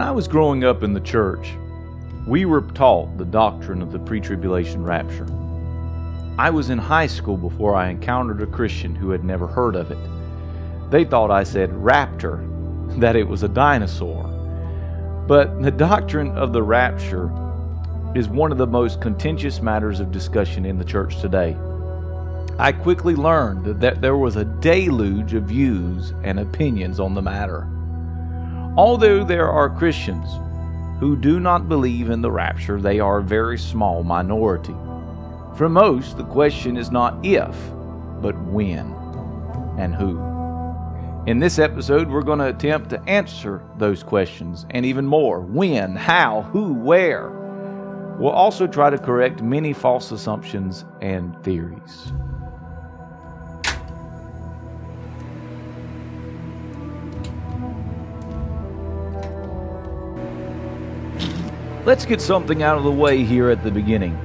When I was growing up in the church, we were taught the doctrine of the pre tribulation rapture. I was in high school before I encountered a Christian who had never heard of it. They thought I said raptor, that it was a dinosaur. But the doctrine of the rapture is one of the most contentious matters of discussion in the church today. I quickly learned that there was a deluge of views and opinions on the matter. Although there are Christians who do not believe in the rapture, they are a very small minority. For most, the question is not if, but when and who. In this episode, we're going to attempt to answer those questions and even more when, how, who, where. We'll also try to correct many false assumptions and theories. Let's get something out of the way here at the beginning.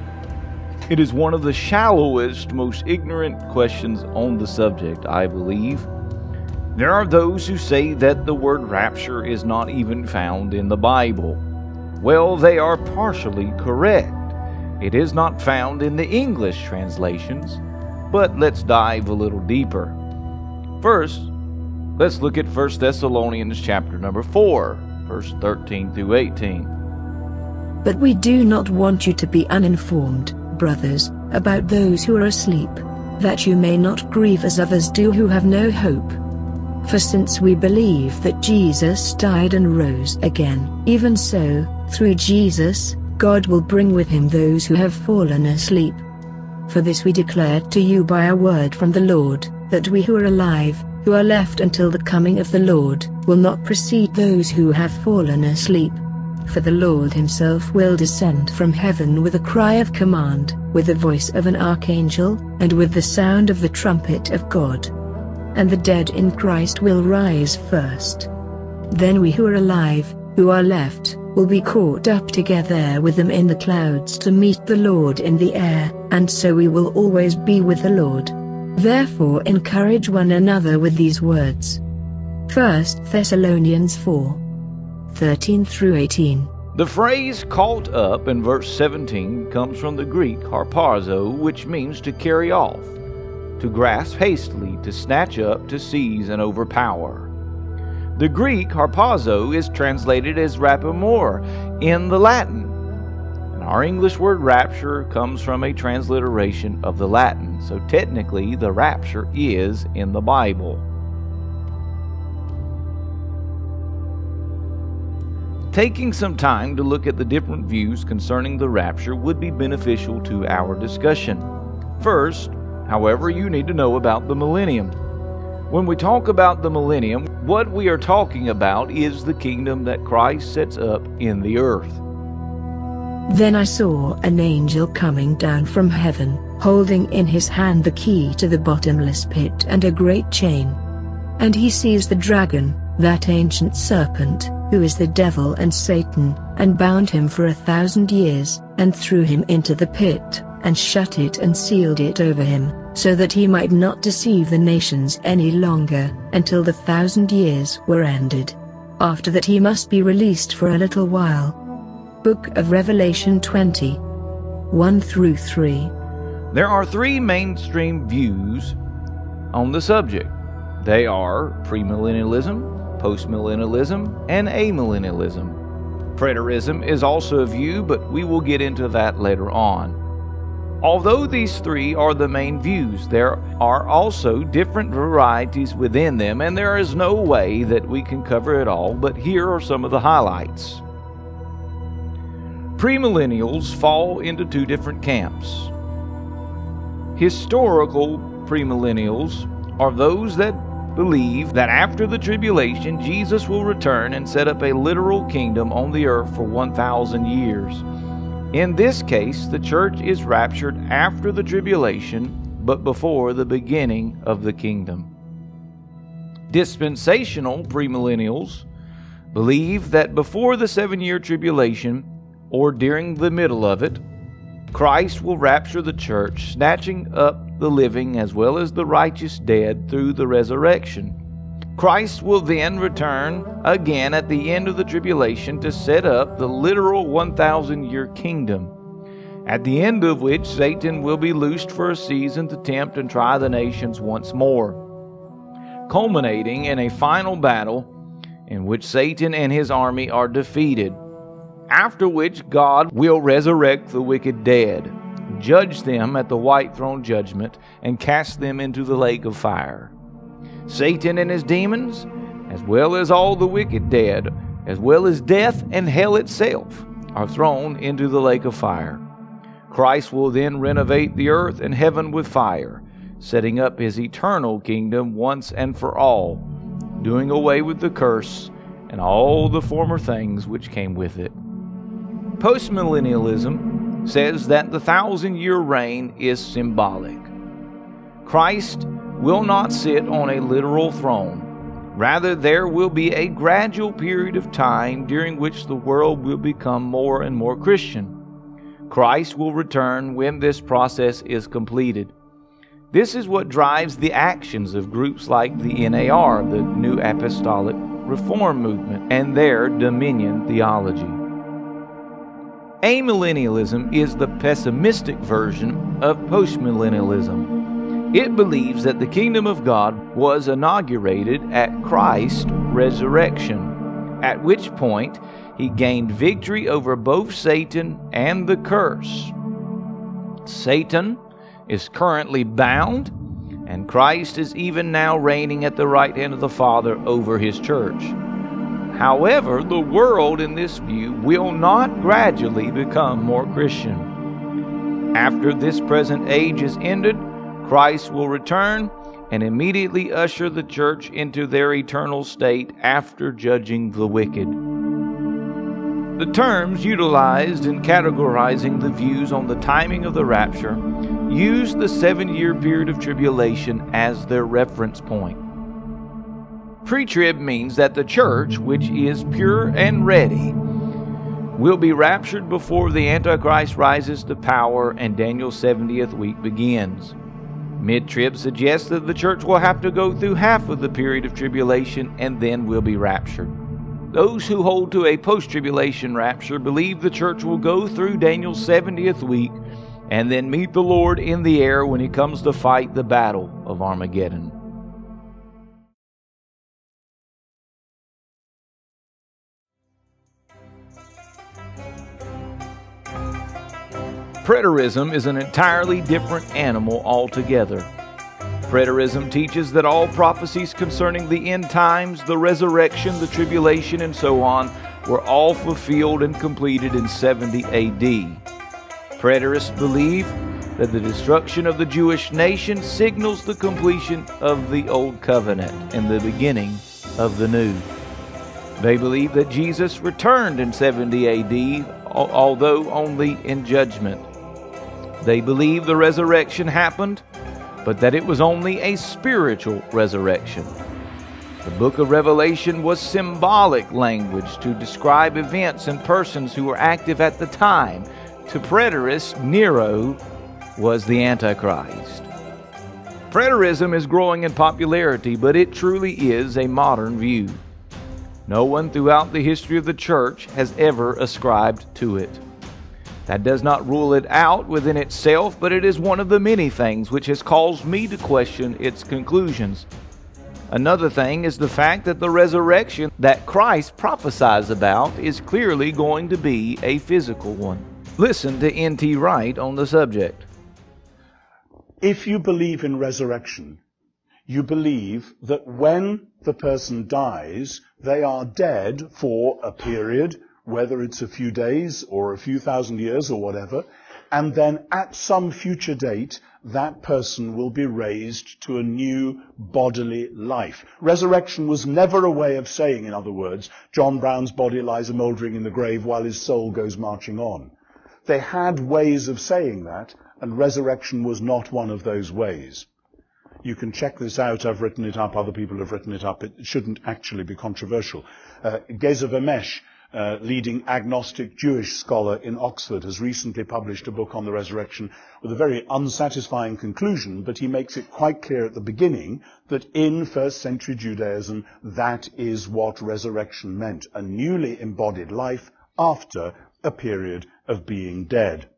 It is one of the shallowest, most ignorant questions on the subject, I believe. There are those who say that the word rapture is not even found in the Bible. Well, they are partially correct. It is not found in the English translations, but let's dive a little deeper. First, let's look at 1 Thessalonians chapter number 4, verse 13 through 18. But we do not want you to be uninformed, brothers, about those who are asleep, that you may not grieve as others do who have no hope. For since we believe that Jesus died and rose again, even so, through Jesus, God will bring with him those who have fallen asleep. For this we declare to you by a word from the Lord, that we who are alive, who are left until the coming of the Lord, will not precede those who have fallen asleep. For the Lord himself will descend from heaven with a cry of command, with the voice of an archangel, and with the sound of the trumpet of God. And the dead in Christ will rise first. Then we who are alive, who are left, will be caught up together with them in the clouds to meet the Lord in the air, and so we will always be with the Lord. Therefore encourage one another with these words. 1 Thessalonians 4 13 through 18. The phrase caught up in verse 17 comes from the Greek harpazo, which means to carry off, to grasp hastily, to snatch up, to seize and overpower. The Greek harpazo is translated as rapiemur in the Latin. And our English word rapture comes from a transliteration of the Latin, so technically the rapture is in the Bible. Taking some time to look at the different views concerning the rapture would be beneficial to our discussion. First, however, you need to know about the millennium. When we talk about the millennium, what we are talking about is the kingdom that Christ sets up in the earth. Then I saw an angel coming down from heaven, holding in his hand the key to the bottomless pit and a great chain. And he seized the dragon, that ancient serpent, who is the devil and Satan, and bound him for a thousand years, and threw him into the pit, and shut it and sealed it over him, so that he might not deceive the nations any longer, until the thousand years were ended. After that he must be released for a little while. Book of Revelation 20 1 through 3. There are three mainstream views on the subject. They are premillennialism, postmillennialism, and amillennialism. Preterism is also a view, but we will get into that later on. Although these three are the main views, there are also different varieties within them, and there is no way that we can cover it all, but here are some of the highlights. Premillennials fall into two different camps. Historical premillennials are those that believe that after the tribulation, Jesus will return and set up a literal kingdom on the earth for 1,000 years. In this case, the church is raptured after the tribulation, but before the beginning of the kingdom. Dispensational premillennials believe that before the seven year tribulation, or during the middle of it, Christ will rapture the church, snatching up the living as well as the righteous dead through the resurrection. Christ will then return again at the end of the tribulation to set up the literal 1,000 year kingdom, at the end of which Satan will be loosed for a season to tempt and try the nations once more, culminating in a final battle in which Satan and his army are defeated, after which God will resurrect the wicked dead, judge them at the white throne judgment, and cast them into the lake of fire. Satan and his demons, as well as all the wicked dead, as well as death and hell itself, are thrown into the lake of fire. Christ will then renovate the earth and heaven with fire, setting up his eternal kingdom once and for all, doing away with the curse and all the former things which came with it. Postmillennialism says that the thousand year reign is symbolic. Christ will not sit on a literal throne. Rather, there will be a gradual period of time during which the world will become more and more Christian. Christ will return when this process is completed. This is what drives the actions of groups like the NAR, the New Apostolic Reform Movement, and their dominion theology. Amillennialism is the pessimistic version of postmillennialism. It believes that the kingdom of God was inaugurated at Christ's resurrection, at which point he gained victory over both Satan and the curse. Satan is currently bound, and Christ is even now reigning at the right hand of the Father over his church. However, the world in this view will not gradually become more Christian. After this present age is ended, Christ will return and immediately usher the church into their eternal state after judging the wicked. The terms utilized in categorizing the views on the timing of the rapture use the seven year period of tribulation as their reference point. Pre trib means that the church, which is pure and ready, will be raptured before the Antichrist rises to power and Daniel's 70th week begins. Mid trib suggests that the church will have to go through half of the period of tribulation and then will be raptured. Those who hold to a post tribulation rapture believe the church will go through Daniel's 70th week and then meet the Lord in the air when he comes to fight the battle of Armageddon. Preterism is an entirely different animal altogether. Preterism teaches that all prophecies concerning the end times, the resurrection, the tribulation, and so on were all fulfilled and completed in 70 AD. Preterists believe that the destruction of the Jewish nation signals the completion of the Old Covenant and the beginning of the New. They believe that Jesus returned in 70 AD, although only in judgment. They believe the resurrection happened, but that it was only a spiritual resurrection. The book of Revelation was symbolic language to describe events and persons who were active at the time. To preterists, Nero was the Antichrist. Preterism is growing in popularity, but it truly is a modern view. No one throughout the history of the church has ever ascribed to it. That does not rule it out within itself, but it is one of the many things which has caused me to question its conclusions. Another thing is the fact that the resurrection that Christ prophesies about is clearly going to be a physical one. Listen to N.T. Wright on the subject. If you believe in resurrection, you believe that when the person dies, they are dead for a period whether it's a few days or a few thousand years or whatever, and then at some future date, that person will be raised to a new bodily life. Resurrection was never a way of saying, in other words, John Brown's body lies a mouldering in the grave while his soul goes marching on. They had ways of saying that, and resurrection was not one of those ways. You can check this out. I've written it up. Other people have written it up. It shouldn't actually be controversial. Uh, Geza uh, leading agnostic Jewish scholar in Oxford, has recently published a book on the resurrection with a very unsatisfying conclusion, but he makes it quite clear at the beginning that in first century Judaism, that is what resurrection meant, a newly embodied life after a period of being dead.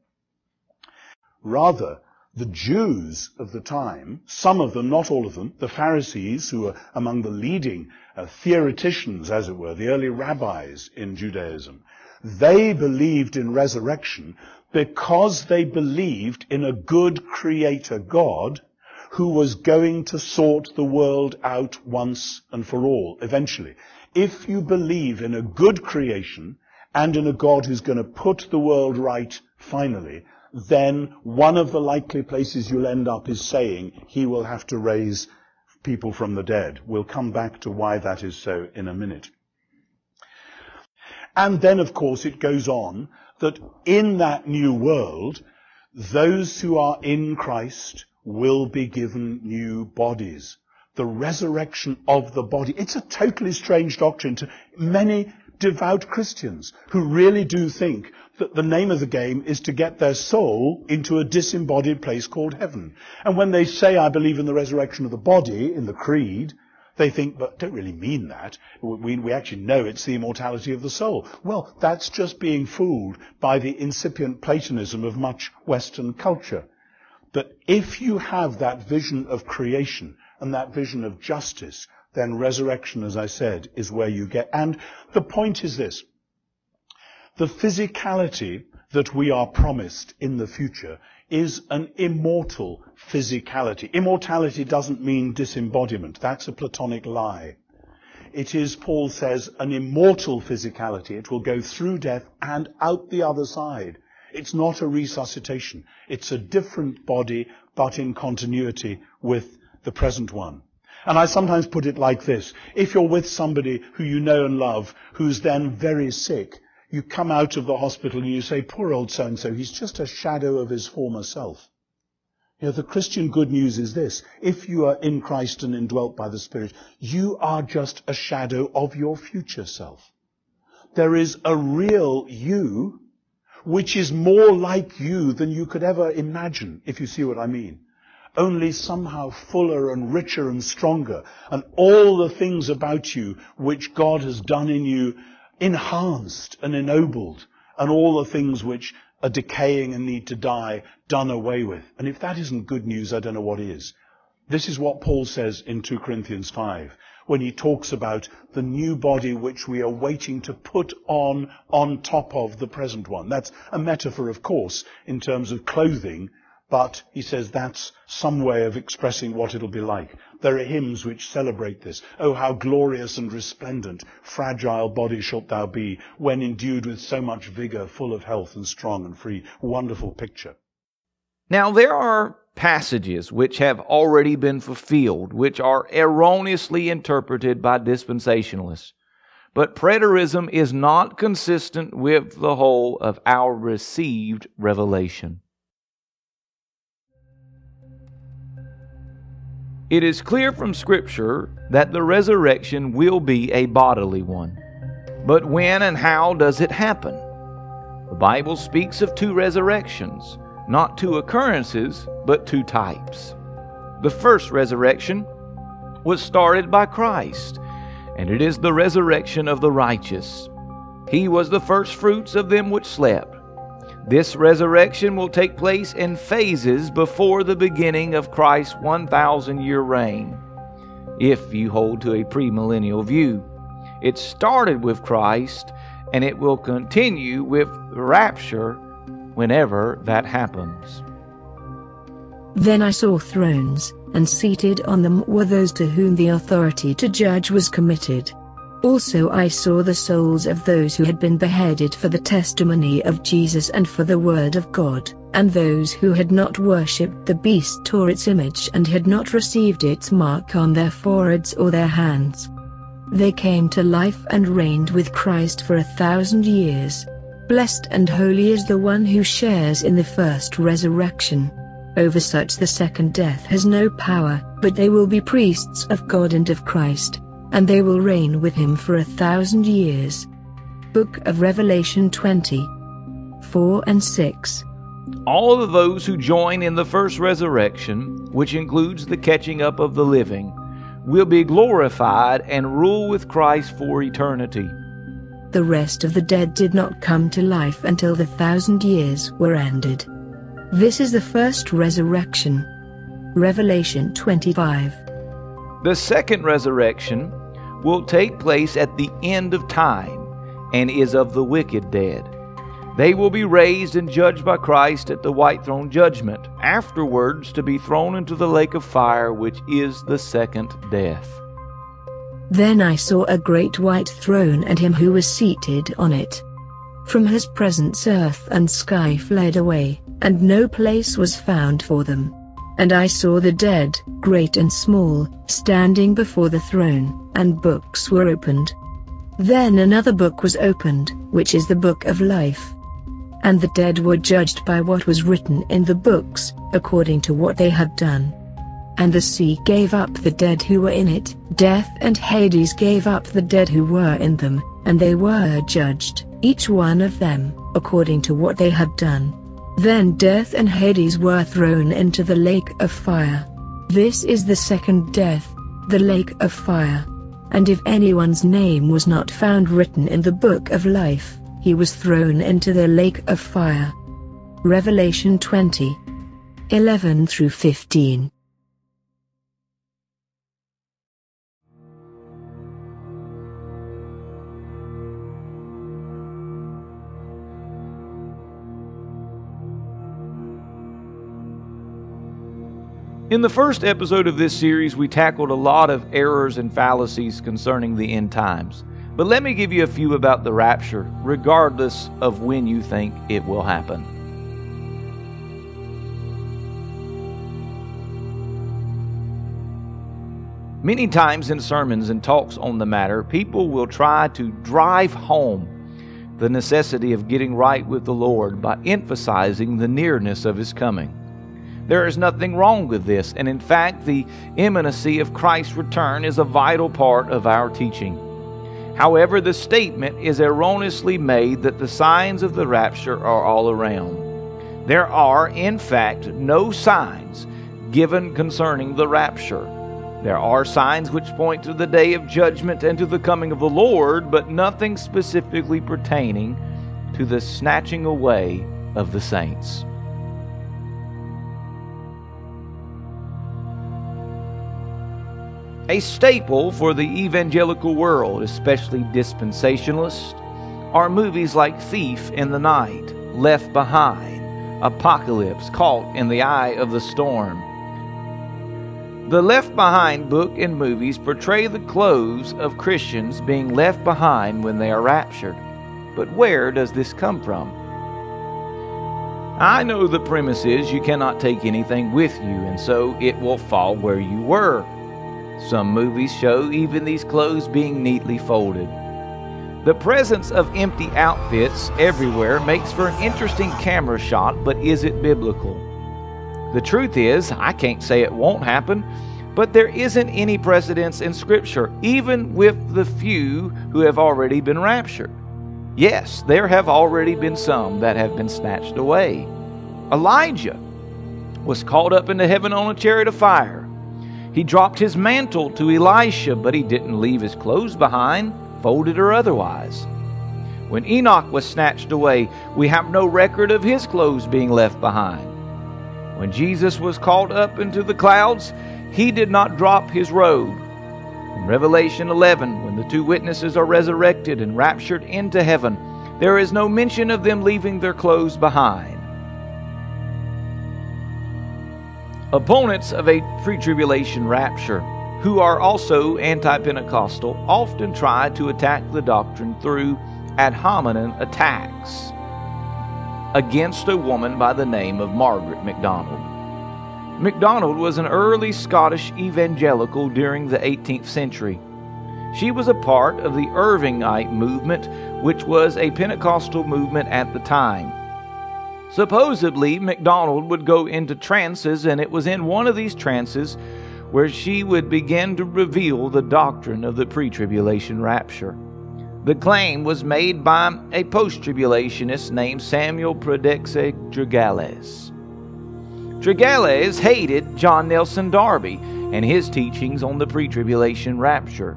Rather, the Jews of the time, some of them, not all of them, the Pharisees, who were among the leading uh, theoreticians, as it were, the early rabbis in Judaism, they believed in resurrection because they believed in a good creator God who was going to sort the world out once and for all, eventually. If you believe in a good creation and in a God who's going to put the world right finally, then one of the likely places you'll end up is saying he will have to raise people from the dead. We'll come back to why that is so in a minute. And then, of course, it goes on that in that new world, those who are in Christ will be given new bodies. The resurrection of the body. It's a totally strange doctrine to many devout Christians who really do think that the name of the game is to get their soul into a disembodied place called heaven. And when they say, I believe in the resurrection of the body in the creed, they think, but don't really mean that. We, we actually know it's the immortality of the soul. Well, that's just being fooled by the incipient Platonism of much Western culture. But if you have that vision of creation and that vision of justice, then resurrection, as I said, is where you get. And the point is this. The physicality that we are promised in the future is an immortal physicality. Immortality doesn't mean disembodiment. That's a Platonic lie. It is, Paul says, an immortal physicality. It will go through death and out the other side. It's not a resuscitation. It's a different body, but in continuity with the present one. And I sometimes put it like this. If you're with somebody who you know and love, who's then very sick, you come out of the hospital and you say, poor old so-and-so, he's just a shadow of his former self. You know, the Christian good news is this. If you are in Christ and indwelt by the Spirit, you are just a shadow of your future self. There is a real you, which is more like you than you could ever imagine, if you see what I mean only somehow fuller and richer and stronger. And all the things about you which God has done in you enhanced and ennobled. And all the things which are decaying and need to die done away with. And if that isn't good news, I don't know what is. This is what Paul says in 2 Corinthians 5 when he talks about the new body which we are waiting to put on on top of the present one. That's a metaphor, of course, in terms of clothing but he says that's some way of expressing what it'll be like. There are hymns which celebrate this. Oh, how glorious and resplendent, fragile body shalt thou be, when endued with so much vigor, full of health and strong and free. Wonderful picture. Now, there are passages which have already been fulfilled, which are erroneously interpreted by dispensationalists. But preterism is not consistent with the whole of our received revelation. It is clear from Scripture that the resurrection will be a bodily one. But when and how does it happen? The Bible speaks of two resurrections, not two occurrences, but two types. The first resurrection was started by Christ, and it is the resurrection of the righteous. He was the first fruits of them which slept. This resurrection will take place in phases before the beginning of Christ's 1,000 year reign, if you hold to a premillennial view. It started with Christ and it will continue with rapture whenever that happens. Then I saw thrones, and seated on them were those to whom the authority to judge was committed. Also I saw the souls of those who had been beheaded for the testimony of Jesus and for the word of God, and those who had not worshipped the beast or its image and had not received its mark on their foreheads or their hands. They came to life and reigned with Christ for a thousand years. Blessed and holy is the one who shares in the first resurrection. Over such the second death has no power, but they will be priests of God and of Christ and they will reign with him for a thousand years. Book of Revelation 20 4 and 6. All of those who join in the first resurrection, which includes the catching up of the living, will be glorified and rule with Christ for eternity. The rest of the dead did not come to life until the thousand years were ended. This is the first resurrection. Revelation 25. The second resurrection will take place at the end of time and is of the wicked dead. They will be raised and judged by Christ at the white throne judgment, afterwards to be thrown into the lake of fire, which is the second death. Then I saw a great white throne and him who was seated on it. From his presence earth and sky fled away, and no place was found for them. And I saw the dead, great and small, standing before the throne, and books were opened. Then another book was opened, which is the book of life. And the dead were judged by what was written in the books, according to what they had done. And the sea gave up the dead who were in it, death and Hades gave up the dead who were in them, and they were judged, each one of them, according to what they had done. Then death and Hades were thrown into the lake of fire. This is the second death, the lake of fire. And if anyone's name was not found written in the book of life, he was thrown into the lake of fire. Revelation 20 11 through 15. In the first episode of this series, we tackled a lot of errors and fallacies concerning the end times. But let me give you a few about the rapture, regardless of when you think it will happen. Many times in sermons and talks on the matter, people will try to drive home the necessity of getting right with the Lord by emphasizing the nearness of His coming. There is nothing wrong with this, and in fact, the imminency of Christ's return is a vital part of our teaching. However, the statement is erroneously made that the signs of the rapture are all around. There are, in fact, no signs given concerning the rapture. There are signs which point to the day of judgment and to the coming of the Lord, but nothing specifically pertaining to the snatching away of the saints. A staple for the evangelical world, especially dispensationalists, are movies like Thief in the Night, Left Behind, Apocalypse, Caught in the Eye of the Storm. The Left Behind book and movies portray the clothes of Christians being left behind when they are raptured. But where does this come from? I know the premise is you cannot take anything with you, and so it will fall where you were. Some movies show even these clothes being neatly folded. The presence of empty outfits everywhere makes for an interesting camera shot, but is it biblical? The truth is, I can't say it won't happen, but there isn't any precedence in Scripture, even with the few who have already been raptured. Yes, there have already been some that have been snatched away. Elijah was caught up into heaven on a chariot of fire. He dropped his mantle to Elisha, but he didn't leave his clothes behind, folded or otherwise. When Enoch was snatched away, we have no record of his clothes being left behind. When Jesus was caught up into the clouds, he did not drop his robe. In Revelation 11, when the two witnesses are resurrected and raptured into heaven, there is no mention of them leaving their clothes behind. Opponents of a pre tribulation rapture, who are also anti Pentecostal, often try to attack the doctrine through ad hominem attacks against a woman by the name of Margaret MacDonald. MacDonald was an early Scottish evangelical during the 18th century. She was a part of the Irvingite movement, which was a Pentecostal movement at the time. Supposedly, MacDonald would go into trances, and it was in one of these trances where she would begin to reveal the doctrine of the pre tribulation rapture. The claim was made by a post tribulationist named Samuel Prideaux Tregelles. Tregelles hated John Nelson Darby and his teachings on the pre tribulation rapture.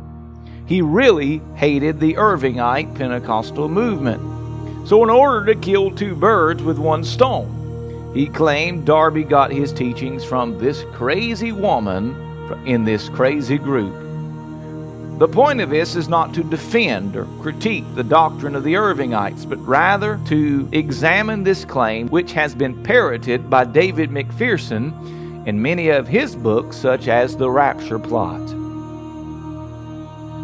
He really hated the Irvingite Pentecostal movement. So, in order to kill two birds with one stone, he claimed Darby got his teachings from this crazy woman in this crazy group. The point of this is not to defend or critique the doctrine of the Irvingites, but rather to examine this claim, which has been parroted by David MacPherson in many of his books, such as The Rapture Plot.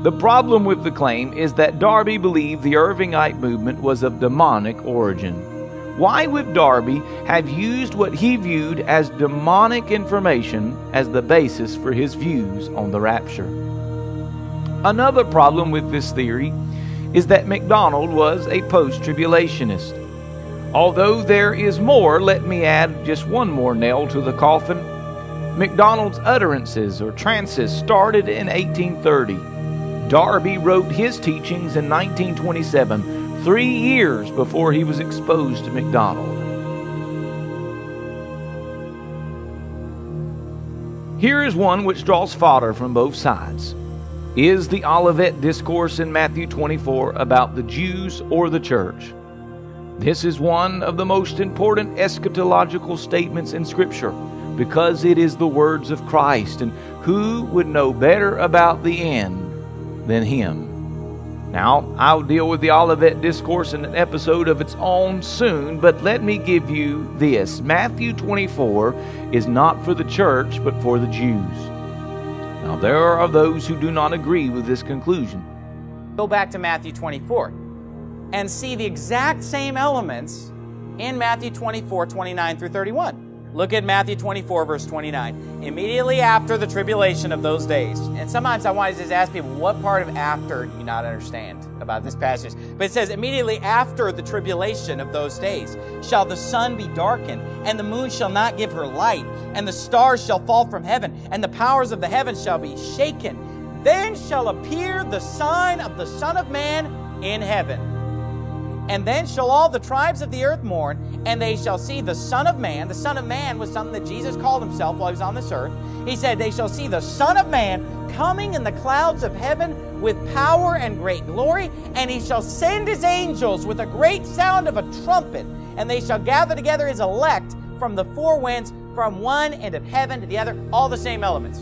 The problem with the claim is that Darby believed the Irvingite movement was of demonic origin. Why would Darby have used what he viewed as demonic information as the basis for his views on the rapture? Another problem with this theory is that MacDonald was a post tribulationist. Although there is more, let me add just one more nail to the coffin. MacDonald's utterances or trances started in 1830. Darby wrote his teachings in 1927, three years before he was exposed to MacDonald. Here is one which draws fodder from both sides. Is the Olivet discourse in Matthew 24 about the Jews or the church? This is one of the most important eschatological statements in Scripture because it is the words of Christ, and who would know better about the end than Him? Now, I'll deal with the Olivet Discourse in an episode of its own soon, but let me give you this Matthew 24 is not for the church, but for the Jews. Now, there are those who do not agree with this conclusion. Go back to Matthew 24 and see the exact same elements in Matthew 24, 29 through 31. Look at Matthew 24, verse 29. Immediately after the tribulation of those days. And sometimes I want to just ask people, what part of after do you not understand about this passage? But it says, immediately after the tribulation of those days shall the sun be darkened, and the moon shall not give her light, and the stars shall fall from heaven, and the powers of the heavens shall be shaken. Then shall appear the sign of the Son of Man in heaven. And then shall all the tribes of the earth mourn, and they shall see the Son of Man. The Son of Man was something that Jesus called himself while he was on this earth. He said, They shall see the Son of Man coming in the clouds of heaven with power and great glory, and he shall send his angels with a great sound of a trumpet, and they shall gather together his elect from the four winds, from one end of heaven to the other, all the same elements.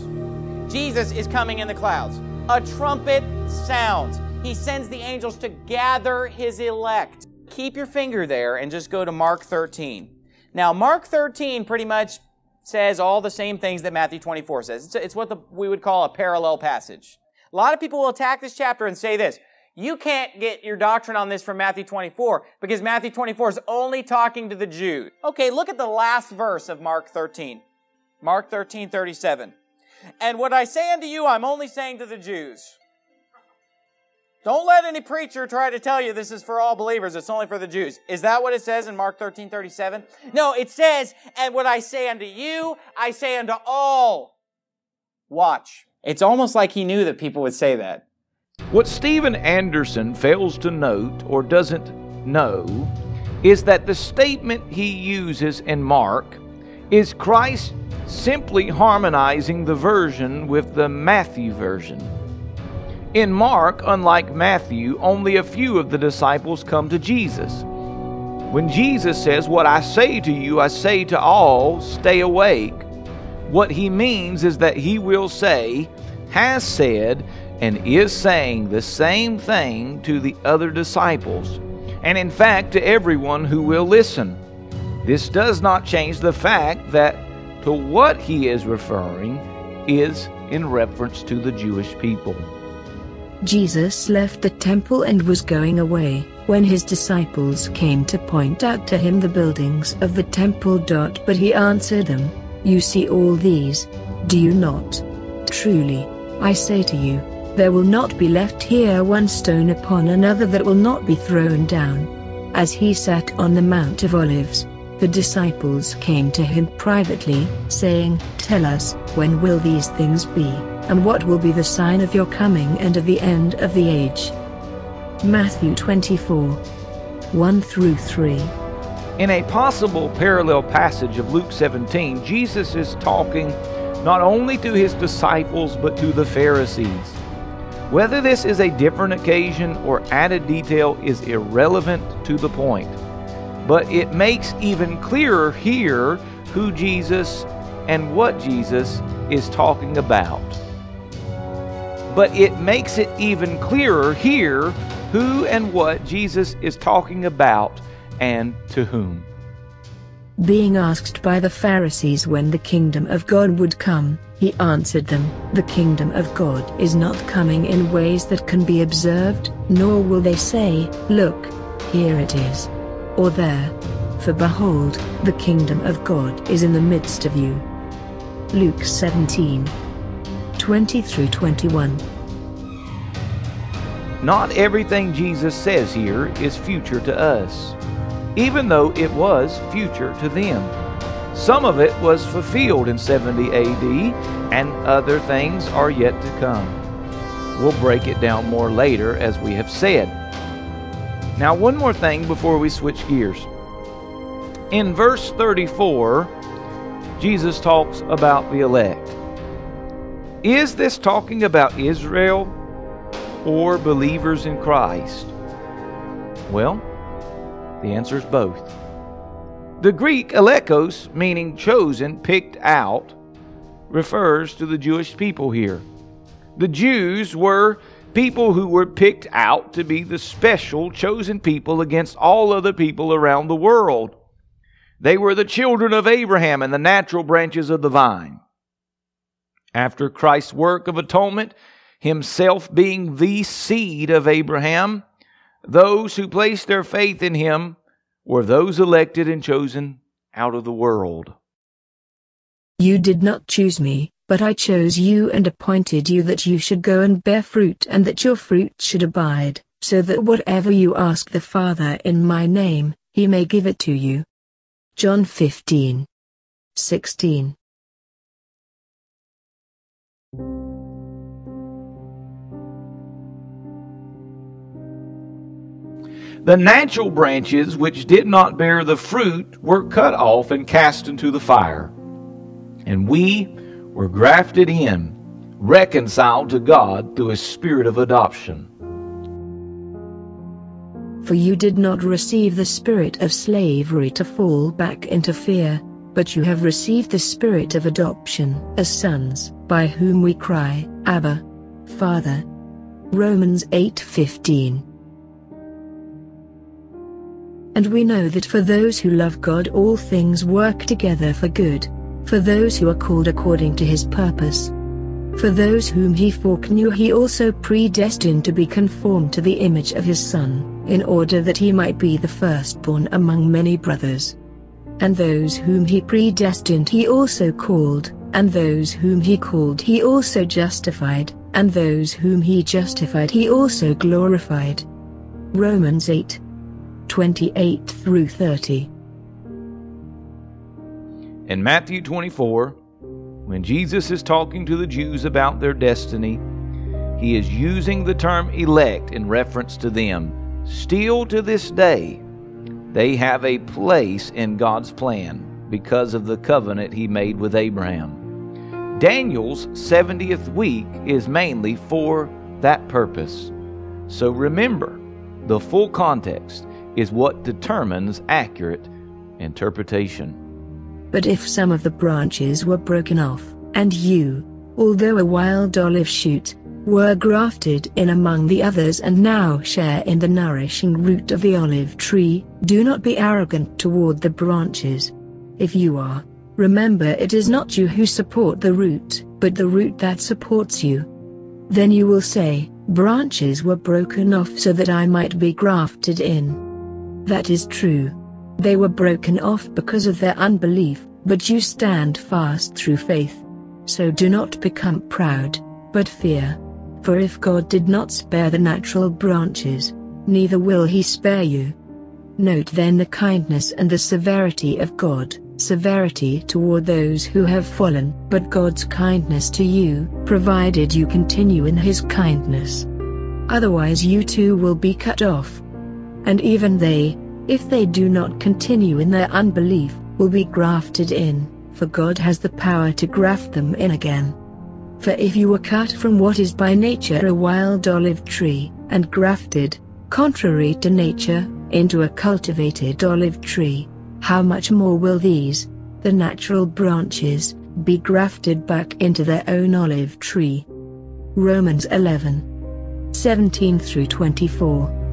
Jesus is coming in the clouds. A trumpet sounds. He sends the angels to gather his elect. Keep your finger there and just go to Mark 13. Now, Mark 13 pretty much says all the same things that Matthew 24 says. It's, it's what the, we would call a parallel passage. A lot of people will attack this chapter and say this. You can't get your doctrine on this from Matthew 24 because Matthew 24 is only talking to the Jews. Okay, look at the last verse of Mark 13. Mark 13, 37. And what I say unto you, I'm only saying to the Jews. Don't let any preacher try to tell you this is for all believers, it's only for the Jews. Is that what it says in Mark 13 37? No, it says, And what I say unto you, I say unto all. Watch. It's almost like he knew that people would say that. What Steven Anderson fails to note or doesn't know is that the statement he uses in Mark is Christ simply harmonizing the version with the Matthew version. In Mark, unlike Matthew, only a few of the disciples come to Jesus. When Jesus says, What I say to you, I say to all, stay awake, what he means is that he will say, has said, and is saying the same thing to the other disciples, and in fact to everyone who will listen. This does not change the fact that to what he is referring is in reference to the Jewish people. Jesus left the temple and was going away, when his disciples came to point out to him the buildings of the temple. But he answered them, You see all these, do you not? Truly, I say to you, there will not be left here one stone upon another that will not be thrown down. As he sat on the Mount of Olives, the disciples came to him privately, saying, Tell us, when will these things be? And what will be the sign of your coming and of the end of the age? Matthew 24 1 through 3. In a possible parallel passage of Luke 17, Jesus is talking not only to his disciples but to the Pharisees. Whether this is a different occasion or added detail is irrelevant to the point. But it makes even clearer here who Jesus and what Jesus is talking about. But it makes it even clearer here who and what Jesus is talking about and to whom. Being asked by the Pharisees when the kingdom of God would come, he answered them, The kingdom of God is not coming in ways that can be observed, nor will they say, Look, here it is. Or there. For behold, the kingdom of God is in the midst of you. Luke 17 20 through 21. Not everything Jesus says here is future to us, even though it was future to them. Some of it was fulfilled in 70 AD, and other things are yet to come. We'll break it down more later, as we have said. Now, one more thing before we switch gears. In verse 34, Jesus talks about the elect. Is this talking about Israel or believers in Christ? Well, the answer is both. The Greek eklektos, meaning chosen, picked out, refers to the Jewish people here. The Jews were people who were picked out to be the special chosen people against all other people around the world. They were the children of Abraham and the natural branches of the vine. After Christ's work of atonement, himself being the seed of Abraham, those who placed their faith in him were those elected and chosen out of the world. You did not choose me, but I chose you and appointed you that you should go and bear fruit and that your fruit should abide, so that whatever you ask the Father in my name, he may give it to you. John 15 16 The natural branches which did not bear the fruit were cut off and cast into the fire. And we were grafted in, reconciled to God through a spirit of adoption. For you did not receive the spirit of slavery to fall back into fear, but you have received the spirit of adoption as sons, by whom we cry, Abba, Father. Romans 8:15 And we know that for those who love God all things work together for good, for those who are called according to his purpose. For those whom he foreknew he also predestined to be conformed to the image of his Son, in order that he might be the firstborn among many brothers. And those whom he predestined he also called, and those whom he called he also justified, and those whom he justified he also glorified. Romans 8 28 through 30. In Matthew 24, when Jesus is talking to the Jews about their destiny, he is using the term elect in reference to them. Still to this day, they have a place in God's plan because of the covenant he made with Abraham. Daniel's 70th week is mainly for that purpose. So remember, the full context is what determines accurate interpretation. But if some of the branches were broken off, and you, although a wild olive shoot, were grafted in among the others and now share in the nourishing root of the olive tree, do not be arrogant toward the branches. If you are, remember it is not you who support the root, but the root that supports you. Then you will say, Branches were broken off so that I might be grafted in. That is true. They were broken off because of their unbelief, but you stand fast through faith. So do not become proud, but fear. For if God did not spare the natural branches, neither will he spare you. Note then the kindness and the severity of God, severity toward those who have fallen, but God's kindness to you, provided you continue in his kindness. otherwise you too will be cut off. And even they, if they do not continue in their unbelief, will be grafted in, for God has the power to graft them in again. For if you were cut from what is by nature a wild olive tree, and grafted, contrary to nature, into a cultivated olive tree, how much more will these, the natural branches, be grafted back into their own olive tree? Romans 11 17 through 24.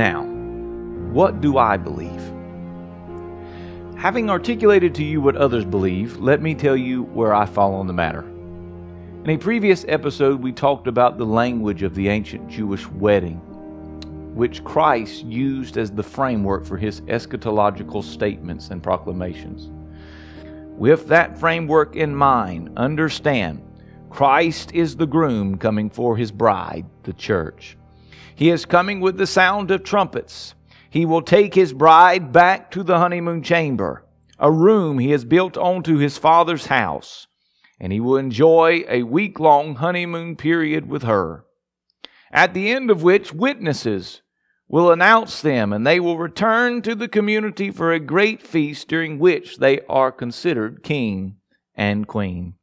Now, what do I believe? Having articulated to you what others believe, let me tell you where I fall on the matter. In a previous episode, we talked about the language of the ancient Jewish wedding, which Christ used as the framework for his eschatological statements and proclamations. With that framework in mind, understand Christ is the groom coming for his bride, the church. He is coming with the sound of trumpets. He will take his bride back to the honeymoon chamber, a room he has built onto his father's house, and he will enjoy a week long honeymoon period with her, at the end of which witnesses will announce them, and they will return to the community for a great feast during which they are considered king and queen.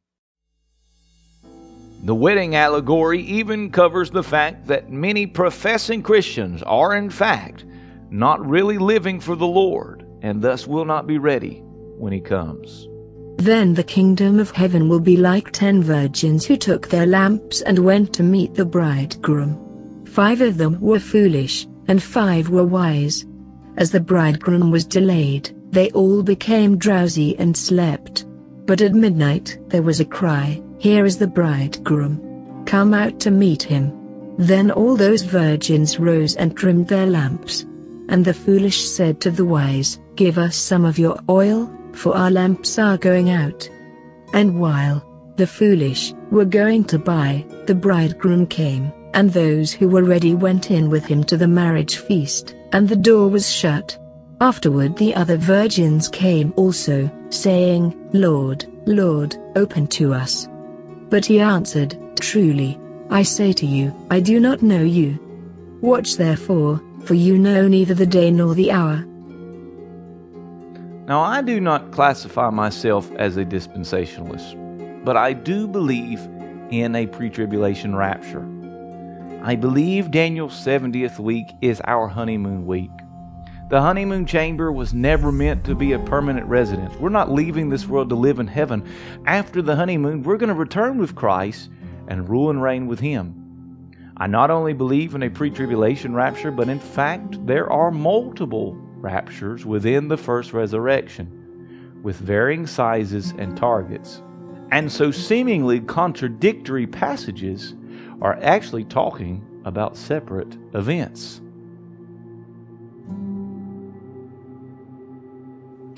The wedding allegory even covers the fact that many professing Christians are, in fact, not really living for the Lord, and thus will not be ready when He comes. Then the kingdom of heaven will be like ten virgins who took their lamps and went to meet the bridegroom. Five of them were foolish, and five were wise. As the bridegroom was delayed, they all became drowsy and slept. But at midnight there was a cry, here is the bridegroom. Come out to meet him. Then all those virgins rose and trimmed their lamps. And the foolish said to the wise, Give us some of your oil, for our lamps are going out. And while the foolish were going to buy, the bridegroom came, and those who were ready went in with him to the marriage feast, and the door was shut. Afterward the other virgins came also, saying, Lord, Lord, open to us. But he answered, Truly, I say to you, I do not know you. Watch therefore, for you know neither the day nor the hour. Now, I do not classify myself as a dispensationalist, but I do believe in a pre tribulation rapture. I believe Daniel's 70th week is our honeymoon week. The honeymoon chamber was never meant to be a permanent residence. We're not leaving this world to live in heaven. After the honeymoon, we're going to return with Christ and rule and reign with Him. I not only believe in a pre tribulation rapture, but in fact, there are multiple raptures within the first resurrection, with varying sizes and targets. And so, seemingly contradictory passages are actually talking about separate events.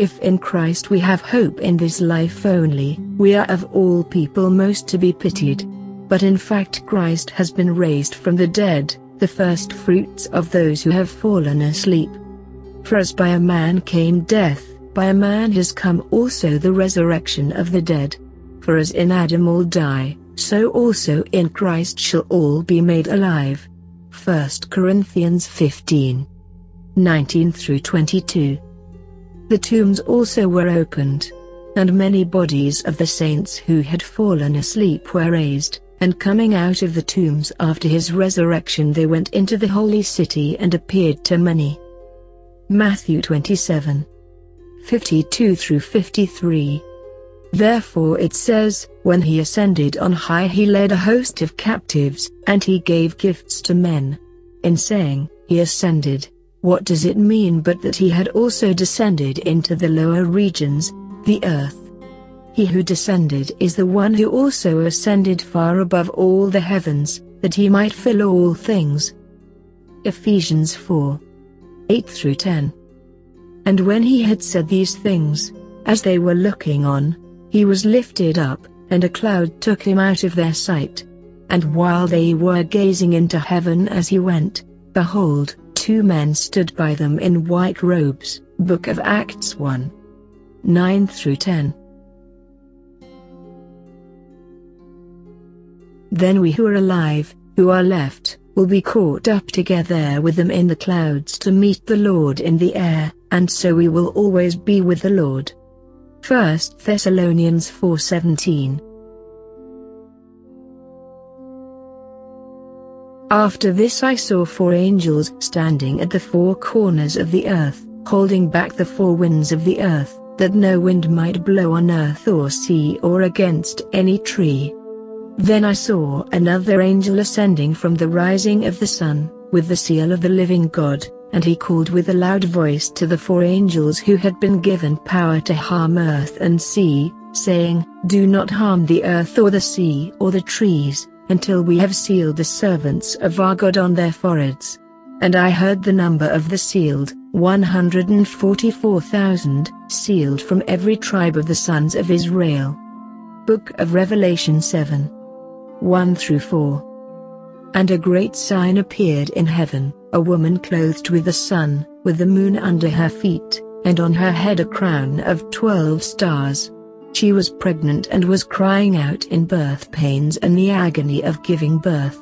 If in Christ we have hope in this life only, we are of all people most to be pitied. But in fact Christ has been raised from the dead, the first fruits of those who have fallen asleep. For as by a man came death, by a man has come also the resurrection of the dead. For as in Adam all die, so also in Christ shall all be made alive. 1 Corinthians 15 19 through 22. The tombs also were opened. And many bodies of the saints who had fallen asleep were raised, and coming out of the tombs after his resurrection they went into the holy city and appeared to many. Matthew 27 52 through 53. Therefore it says, When he ascended on high he led a host of captives, and he gave gifts to men. In saying, he ascended, what does it mean but that he had also descended into the lower regions, the earth? He who descended is the one who also ascended far above all the heavens, that he might fill all things. Ephesians 4 8 through 10. And when he had said these things, as they were looking on, he was lifted up, and a cloud took him out of their sight. And while they were gazing into heaven as he went, behold, two men stood by them in white robes. Book of Acts 1. 9 through 10. Then we who are alive, who are left, will be caught up together with them in the clouds to meet the Lord in the air, and so we will always be with the Lord. 1 Thessalonians 4:17 After this I saw four angels standing at the four corners of the earth, holding back the four winds of the earth, that no wind might blow on earth or sea or against any tree. Then I saw another angel ascending from the rising of the sun, with the seal of the living God, and he called with a loud voice to the four angels who had been given power to harm earth and sea, saying, Do not harm the earth or the sea or the trees, until we have sealed the servants of our God on their foreheads. And I heard the number of the sealed, 144,000, sealed from every tribe of the sons of Israel. Book of Revelation 7 1 through 4. And a great sign appeared in heaven, a woman clothed with the sun, with the moon under her feet, and on her head a crown of twelve stars. She was pregnant and was crying out in birth pains and the agony of giving birth.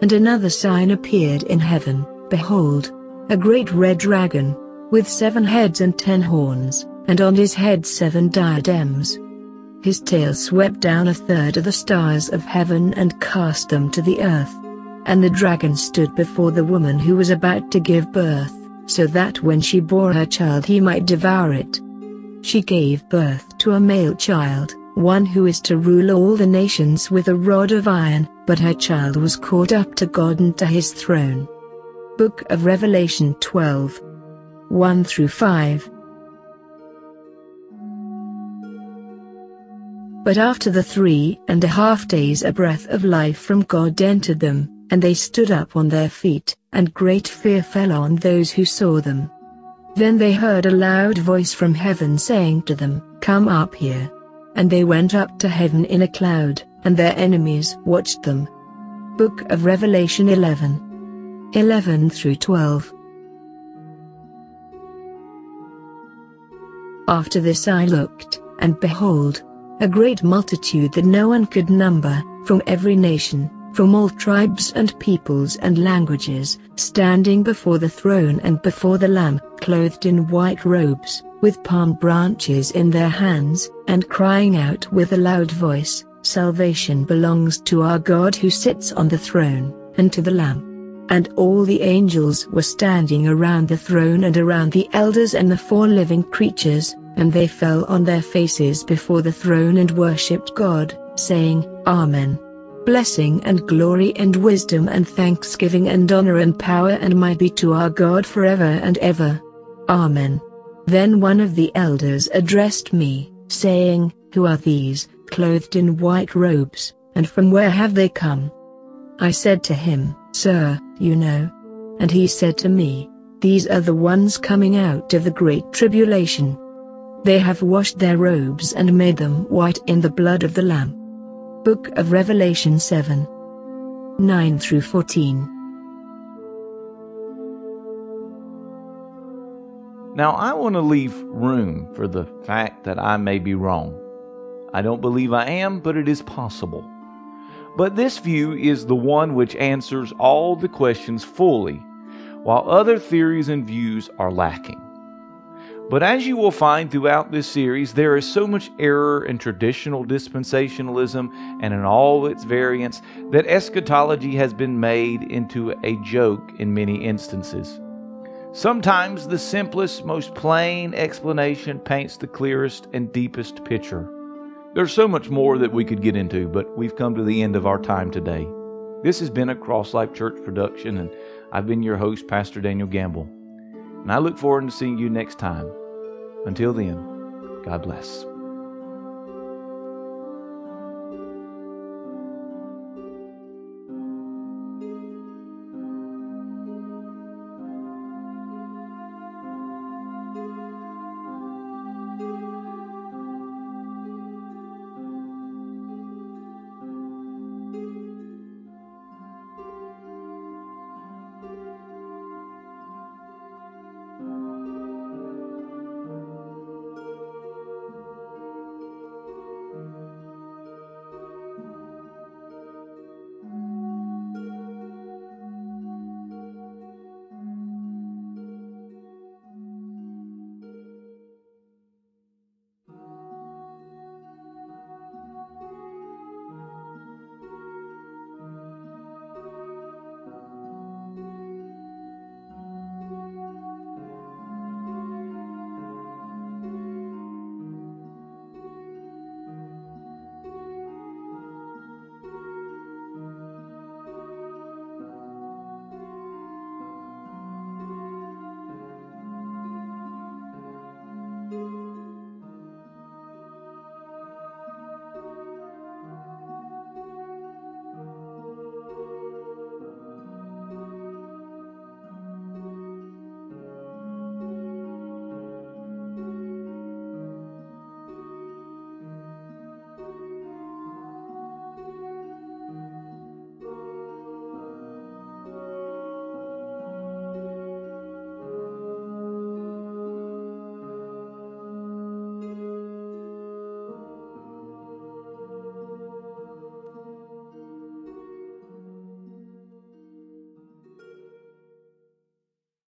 And another sign appeared in heaven, behold, a great red dragon, with seven heads and ten horns, and on his head seven diadems. His tail swept down a third of the stars of heaven and cast them to the earth. And the dragon stood before the woman who was about to give birth, so that when she bore her child he might devour it. She gave birth to a male child, one who is to rule all the nations with a rod of iron, but her child was caught up to God and to his throne. Book of Revelation 12 1 through 5 But after the three and a half days a breath of life from God entered them, and they stood up on their feet, and great fear fell on those who saw them. Then they heard a loud voice from heaven saying to them, Come up here. And they went up to heaven in a cloud, and their enemies watched them. Book of Revelation 11 11 through 12. After this I looked, and behold, a great multitude that no one could number, from every nation, from all tribes and peoples and languages, standing before the throne and before the Lamb, clothed in white robes, with palm branches in their hands, and crying out with a loud voice, Salvation belongs to our God who sits on the throne, and to the Lamb. And all the angels were standing around the throne and around the elders and the four living creatures, and they fell on their faces before the throne and worshipped God, saying, Amen. Blessing and glory and wisdom and thanksgiving and honor and power and might be to our God forever and ever. Amen. Then one of the elders addressed me, saying, Who are these, clothed in white robes, and from where have they come? I said to him, Sir, you know. And he said to me, These are the ones coming out of the great tribulation. They have washed their robes and made them white in the blood of the Lamb. Book of Revelation 7 9 through 14. Now, I want to leave room for the fact that I may be wrong. I don't believe I am, but it is possible. But this view is the one which answers all the questions fully, while other theories and views are lacking. But as you will find throughout this series, there is so much error in traditional dispensationalism and in all its variants that eschatology has been made into a joke in many instances. Sometimes the simplest, most plain explanation paints the clearest and deepest picture. There's so much more that we could get into, but we've come to the end of our time today. This has been a Crosslife Church production, and I've been your host, Pastor Daniel Gamble. And I look forward to seeing you next time. Until then, God bless.